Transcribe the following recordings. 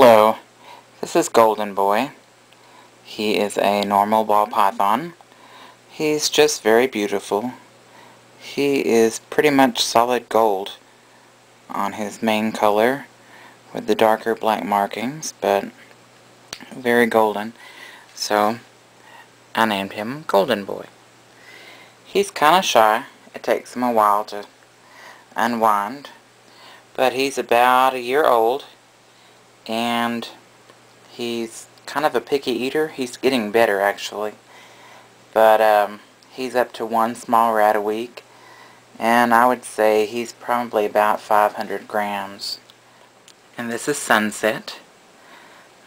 Hello, this is Golden Boy. He is a normal ball python. He's just very beautiful. He is pretty much solid gold on his main color with the darker black markings, but very golden. So I named him Golden Boy. He's kind of shy. It takes him a while to unwind, but he's about a year old and he's kind of a picky eater. He's getting better actually. But um, he's up to one small rat a week and I would say he's probably about 500 grams. And this is Sunset.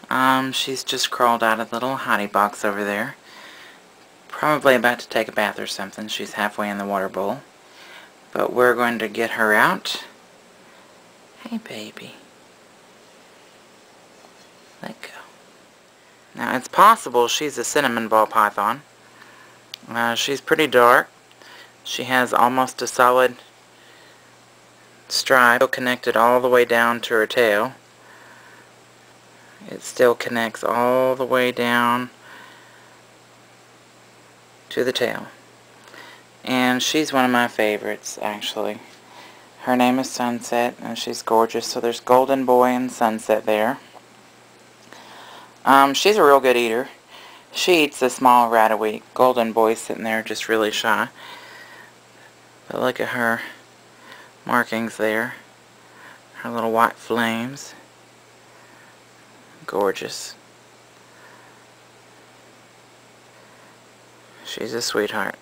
Um, she's just crawled out of the little hidey box over there. Probably about to take a bath or something. She's halfway in the water bowl. But we're going to get her out. Hey, baby. Let go. Now, it's possible she's a cinnamon ball python. Uh, she's pretty dark. She has almost a solid stripe connected all the way down to her tail. It still connects all the way down to the tail. And she's one of my favorites, actually. Her name is Sunset, and she's gorgeous. So there's Golden Boy and Sunset there. Um, she's a real good eater. She eats a small rat a week. Golden boy sitting there just really shy. But look at her markings there. Her little white flames. Gorgeous. She's a sweetheart.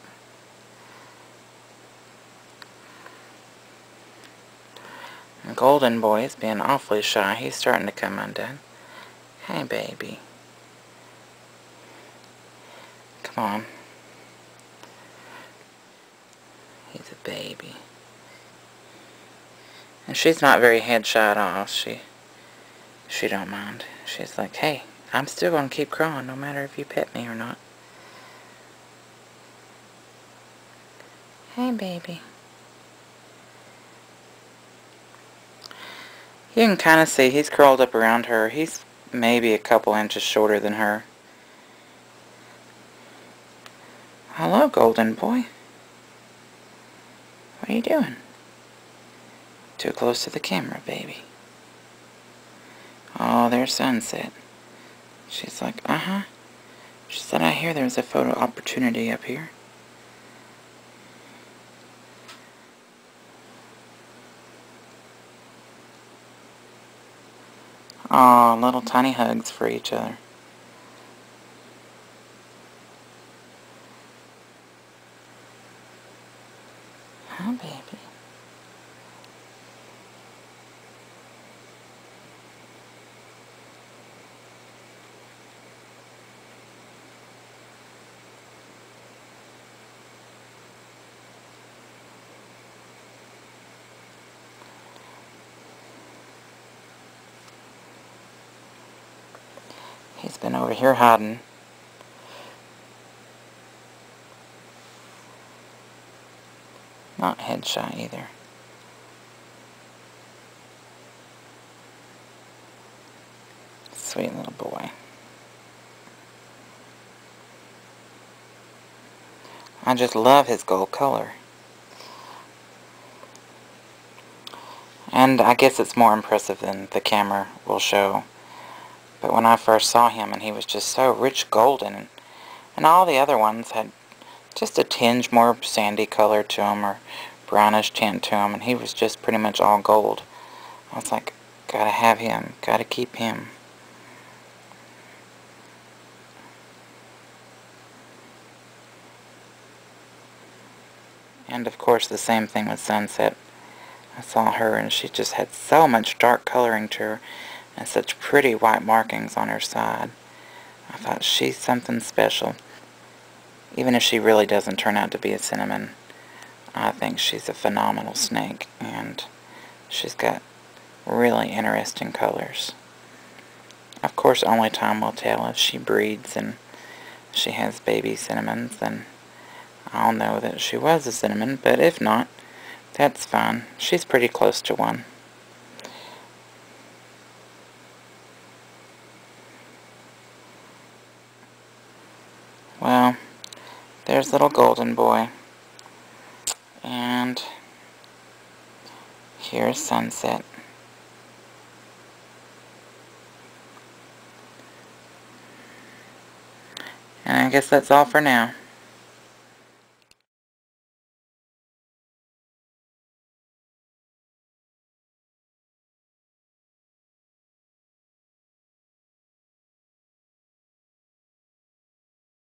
And Golden Boy is being awfully shy. He's starting to come undone. Hey, baby. Come on. He's a baby. And she's not very head shy at all. She, she don't mind. She's like, hey, I'm still going to keep crawling no matter if you pet me or not. Hey, baby. You can kind of see he's curled up around her. He's maybe a couple inches shorter than her. Hello, golden boy. What are you doing? Too close to the camera, baby. Oh, there's sunset. She's like, uh-huh. She said, I hear there's a photo opportunity up here. Oh, little tiny hugs for each other. Huh, baby? He's been over here hiding. Not head shy either. Sweet little boy. I just love his gold color. And I guess it's more impressive than the camera will show. But when I first saw him and he was just so rich golden and, all the other ones had just a tinge more sandy color to him or brownish tint to him and he was just pretty much all gold. I was like, gotta have him, gotta keep him. And of course the same thing with Sunset. I saw her and she just had so much dark coloring to her and such pretty white markings on her side. I thought she's something special. Even if she really doesn't turn out to be a cinnamon, I think she's a phenomenal snake and she's got really interesting colors. Of course, only time will tell if she breeds and she has baby cinnamons, then I'll know that she was a cinnamon, but if not, that's fine. She's pretty close to one. There's little golden boy. And here's sunset. And I guess that's all for now.